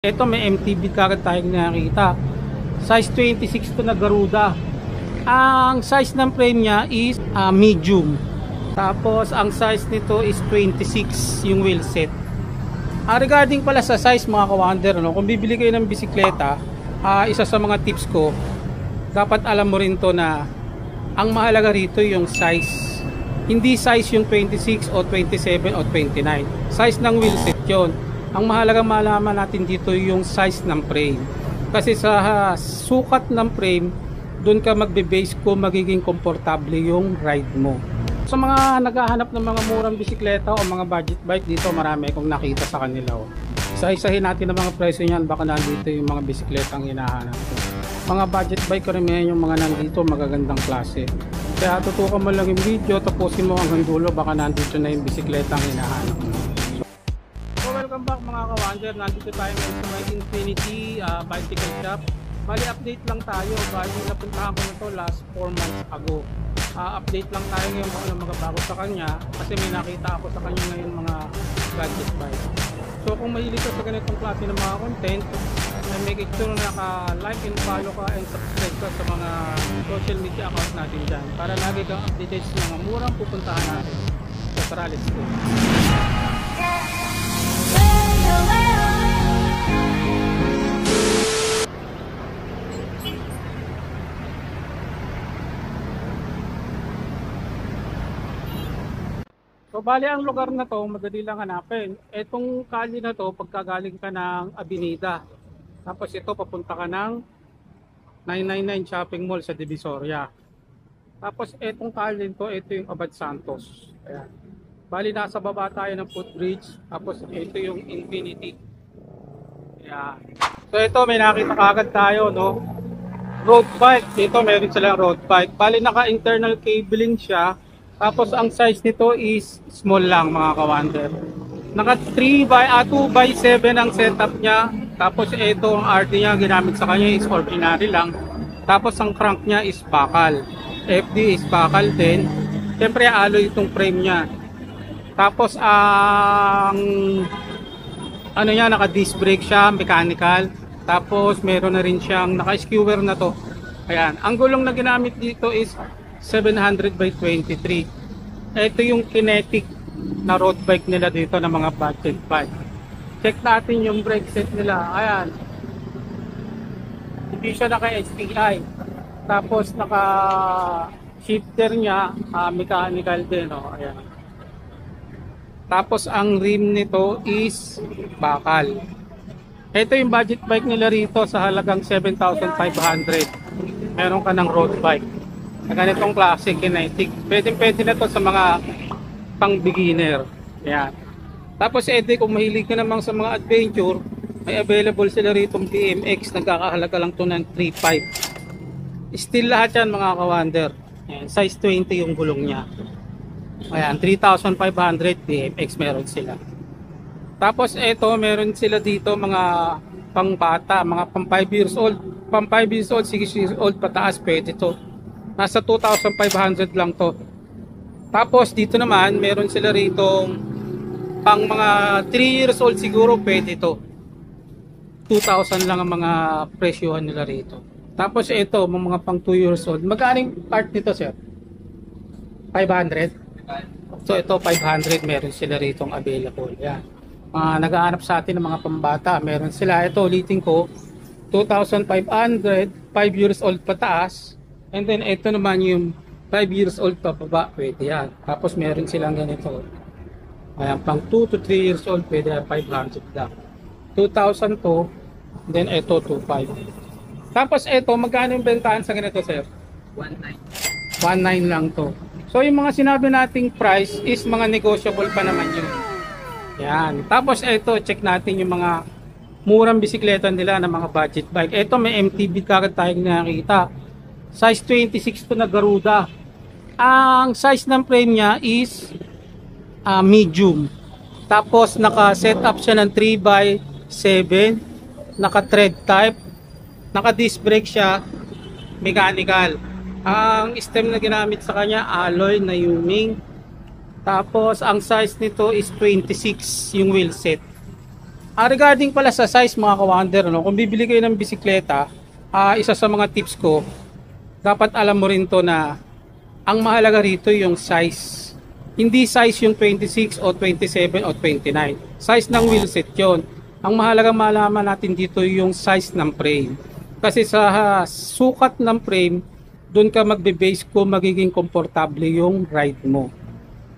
Ito may MTB kagad tayong nakita. Size 26 to na Garuda. Ang size ng frame niya is ah, medium. Tapos ang size nito is 26 yung wheel set. Ah, regarding pala sa size mga ka-wonder, no, kung bibili kayo ng bisikleta, ah, isa sa mga tips ko, dapat alam mo rin to na ang mahalaga rito yung size. Hindi size yung 26 o 27 o 29. Size ng wheel set yun. Ang mahalaga malaman natin dito yung size ng frame. Kasi sa ah, sukat ng frame, doon ka magbe-base kung magiging komportable yung ride mo. Sa mga naghahanap ng mga murang bisikleta o mga budget bike dito, marami akong nakita sa kanila. Oh. Isa-isahin natin ang mga presyo niyan, baka nandito yung mga bisikleta ang hinahanap ko. Mga budget bike karamihan yung mga nandito, magagandang klase. Kaya tutukan mo lang yung video, tapusin mo hanggang dulo, baka nandito na yung bisikleta ang hinahanap mo. Welcome back mga ka-wander, nandito tayo ngayon sa may Infinity uh, Bicycle Shop. Bali update lang tayo, bali napuntahan ko na to last 4 months ago. Ah, update lang tayo ngayon kung ano magabago sa kanya kasi may nakita ako sa kanya ngayon mga gadget bike. So kung mahilig ka sa ganitong klase ng mga content, make sure na naka-like and follow ka and subscribe ka sa mga social media account natin dyan para lagi kang updated sa mga murang pupuntahan natin. So tara, let's go. So bali ang lugar na to, madali lang hanapin. Etong kali na to, pagkagaling ka ng Abinida. Tapos ito, papunta ka ng 999 Shopping Mall sa Divisoria. Tapos etong kali to, ito yung Abad Santos. Ayan. Bali nasa baba tayo ng footbridge. Tapos ito yung Infinity. Ayan. So ito, may nakita kagad tayo, no? Road bike. Dito meron silang road bike. Bali naka-internal cabling siya. Tapos ang size nito is small lang mga kawander. Naka 3 by ah, 2 by 7 ang setup niya. Tapos ito ang RD niya ginamit sa kanya is ordinary lang. Tapos ang crank niya is bakal. FD is bakal din. Siyempre alloy itong frame niya. Tapos ang ano niya naka disc brake siya, mechanical. Tapos meron na rin siyang naka skewer na to. Ayan, ang gulong na ginamit dito is 700 by 23. Ito yung kinetic na road bike nila dito ng mga budget bike. Check natin yung brake set nila. Ayan. Hindi siya naka-STI. Tapos naka shifter niya, ah, mechanical din. Oh. Ayan. Tapos ang rim nito is bakal. Ito yung budget bike nila rito sa halagang 7,500. Meron ka ng road bike na ganitong klase kinetic. Pwede pwede na to sa mga pang beginner. Yan. Tapos edi kung mahilig ka namang sa mga adventure, may available sila rito BMX, nagkakahalaga lang to ng 3.5. Still lahat yan mga ka-wonder. Yan, size 20 yung gulong niya. Ayan, 3,500 BMX meron sila. Tapos ito, meron sila dito mga pang bata, mga pang 5 years old. Pang 5 years old, 6 years old pataas, pwede to. Nasa 2,500 lang to. Tapos dito naman, meron sila rito pang mga 3 years old siguro pwede to. 2,000 lang ang mga presyohan nila rito. Tapos ito, mga pang 2 years old. Magkano yung part nito, sir? 500? So ito 500 meron sila rito available. Yan. Mga nag-aanap sa atin ng mga pambata, meron sila. Ito ulitin ko, 2,500, 5 years old pataas. And then ito naman yung 5 years old pa baba, pwede yan. Tapos meron silang ganito. Ayan, pang 2 to 3 years old, pwede yan 500 lang. 2,000 to, then ito 2,500. Tapos ito, magkano yung bentahan sa ganito, sir? 1.9. 1.9 lang to. So yung mga sinabi nating price is mga negotiable pa naman yun. Yan. Tapos ito, check natin yung mga murang bisikleta nila ng mga budget bike. Ito may MTB kagad tayong nakikita. Size 26 to na Garuda. Ang size ng frame niya is ah, medium. Tapos naka-set up siya ng 3 by 7 naka-thread type. Naka-disc brake siya. Mechanical. Ang stem na ginamit sa kanya, alloy na Yuming. Tapos, ang size nito is 26 yung wheel set. Ah, regarding pala sa size mga ka-wonder, no, kung bibili kayo ng bisikleta, ah, isa sa mga tips ko, dapat alam mo rin to na ang mahalaga rito yung size. Hindi size yung 26 o 27 o 29. Size ng wheelset yon. Ang mahalaga malaman natin dito yung size ng frame. Kasi sa ah, sukat ng frame, doon ka magbe-base kung magiging komportable yung ride mo.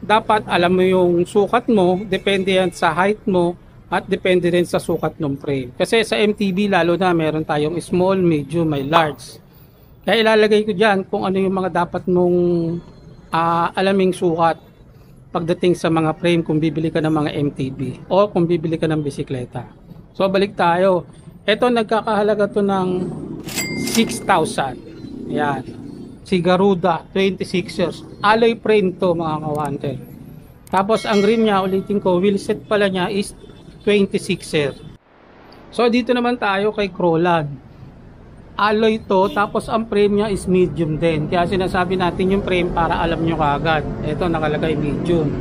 Dapat alam mo yung sukat mo, depende yan sa height mo, at depende rin sa sukat ng frame. Kasi sa MTB lalo na meron tayong small, medium, may large. Kaya ilalagay ko dyan kung ano yung mga dapat mong uh, alaming sukat pagdating sa mga frame kung bibili ka ng mga MTB o kung bibili ka ng bisikleta. So balik tayo. Ito nagkakahalaga to ng 6,000. Yan. Si Garuda 26 years. Alloy frame to mga kawantel. Tapos ang rim niya, ulitin ko, wheel set pala niya is 26er. So dito naman tayo kay Crolan. Alloy to, tapos ang frame niya is medium din. Kaya sinasabi natin yung frame para alam nyo kagad. Ito nakalagay medium.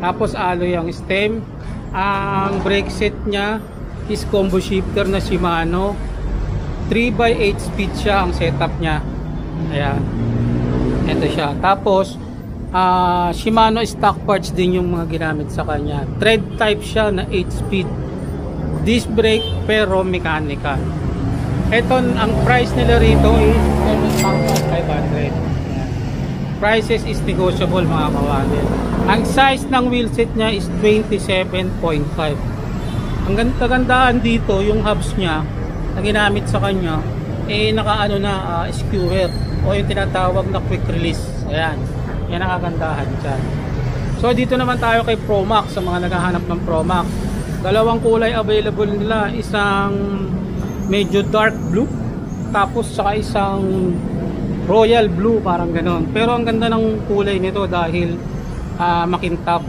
Tapos alloy ang stem. Ang brake set niya is combo shifter na Shimano. 3x8 speed siya ang setup niya. Ayan. Ito siya. Tapos uh, Shimano stock parts din yung mga ginamit sa kanya tread type siya na 8 speed disc brake pero mechanical ito ang price nila rito is 7,500 prices is negotiable mga kawalan ang size ng wheelset niya is 27.5 ang ganda-gandaan dito yung hubs niya na ginamit sa kanya eh nakaano na uh, skewer o yung tinatawag na quick release. Ayan. Yan ang kagandahan dyan. So dito naman tayo kay Promax sa mga naghahanap ng Promax. Dalawang kulay available nila, isang medyo dark blue tapos saka isang royal blue parang ganon. Pero ang ganda ng kulay nito dahil uh, makintab.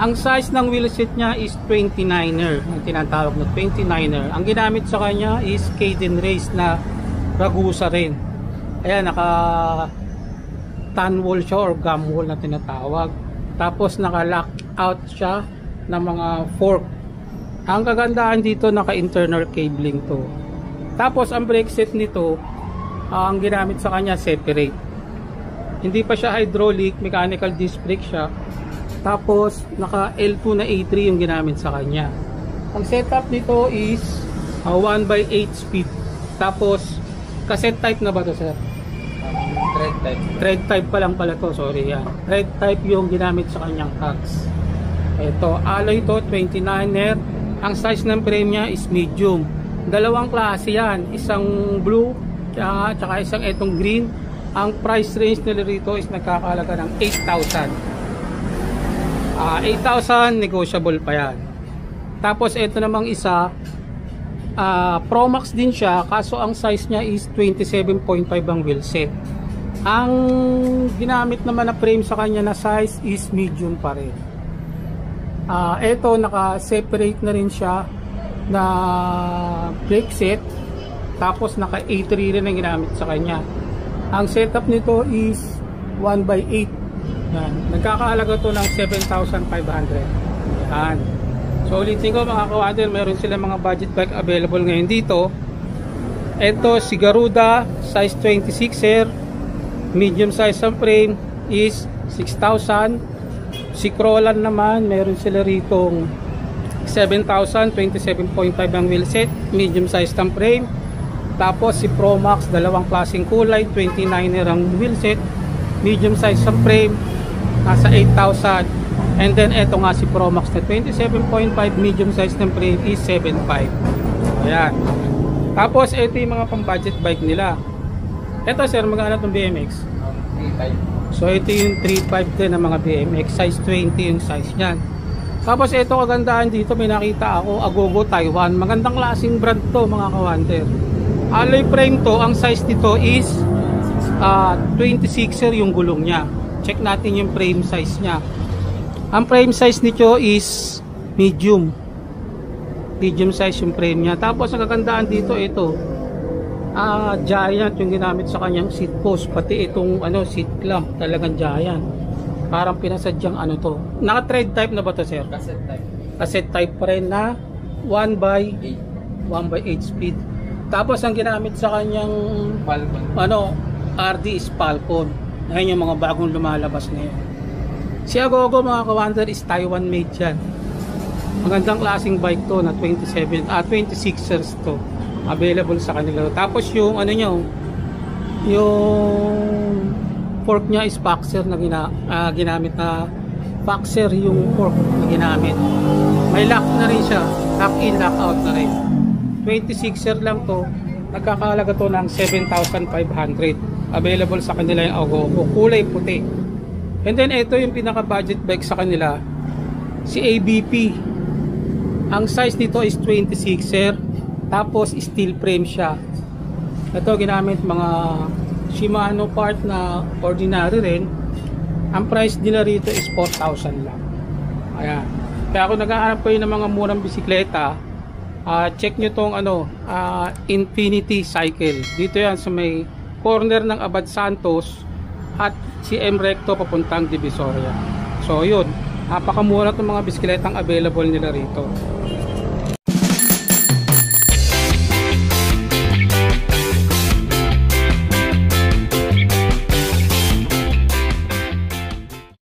Ang size ng wheelset niya is 29er, ang tinatawag na 29er. Ang ginamit sa kanya is Caden Race na Ragusa rin. Ayan, naka tan wall siya or gum wall na tinatawag. Tapos naka-lock out siya ng mga fork. Ang kagandahan dito naka-internal cabling to. Tapos ang brake set nito, uh, ang ginamit sa kanya separate. Hindi pa siya hydraulic, mechanical disc brake siya. Tapos naka L2 na A3 yung ginamit sa kanya. Ang setup nito is uh, 1 by 8 speed. Tapos cassette type na ba to sir? Thread type. Thread type pa lang pala to, sorry yan. Thread type yung ginamit sa kanyang tags. Ito, alloy to, 29er. Ang size ng frame niya is medium. Dalawang klase yan. Isang blue, at saka isang etong green. Ang price range nila rito is nagkakalaga ng 8,000. Uh, 8,000, negotiable pa yan. Tapos ito namang isa, uh, Pro Max din siya, kaso ang size niya is 27.5 ang wheel set. Ang ginamit naman na frame sa kanya na size is medium pa rin. Uh, ito naka-separate na rin siya na brake set tapos naka A3 rin ang ginamit sa kanya. Ang setup nito is 1 by 8 yan. Nagkakahalaga to ng 7,500 yan. So ulitin ko mga kawader meron sila mga budget bike available ngayon dito. Ito si Garuda size 26er medium size ang frame is 6,000 si Crolan naman meron sila rito 7,000 27.5 ang wheel set medium size ang frame. Tapos si Pro Max dalawang klaseng kulay 29er ang wheel set medium size ang frame nasa 8,000 and then eto nga si Pro Max na 27.5 medium size ng frame is 7,500 ayan. Tapos ito yung mga pang budget bike nila. Ito sir, magkano itong BMX? 3.5. So ito yung 3.5 din ng mga BMX. Size 20 yung size niyan. Tapos ito kagandahan dito, may nakita ako, Agogo Taiwan. Magandang klaseng brand to mga kawanter. Alloy frame to, ang size nito is uh, 26er yung gulong niya. Check natin yung frame size niya. Ang frame size nito is medium. Medium size yung frame niya. Tapos ang kagandahan dito, ito, ah, giant yung ginamit sa kanyang seat post pati itong ano seat clamp talagang giant parang pinasadyang ano to naka thread type na ba to sir? Cassette type. cassette type pa rin na 1 by 8. 1 by 8 speed. Tapos ang ginamit sa kanyang Falcon. ano, RD is Falcon. Ayun yung mga bagong lumalabas ngayon. Si Agogo mga kawander is Taiwan made yan. Magandang klaseng bike to na 27 ah 26ers to. Available sa kanila. Tapos yung ano nyo, yung fork niya is Paxer na gina, ah, ginamit na Paxer yung fork na ginamit. May lock na rin siya. Lock in, lock out na rin. 26er lang to. Nagkakalaga to ng 7,500. Available sa kanila yung Agogo. Kulay puti. And then ito yung pinaka budget bike sa kanila. Si ABP. Ang size nito is 26er. Tapos steel frame siya. Ito ginamit mga Shimano part na ordinary rin. Ang price nila rito is 4,000 lang. Ayan. Kaya kung nag-aanap kayo ng mga murang bisikleta, ah, check nyo tong ano, ah, Infinity Cycle. Dito yan sa may corner ng Abad Santos at si M Recto papuntang Divisoria. So yun, napakamura itong mga bisikletang available nila rito.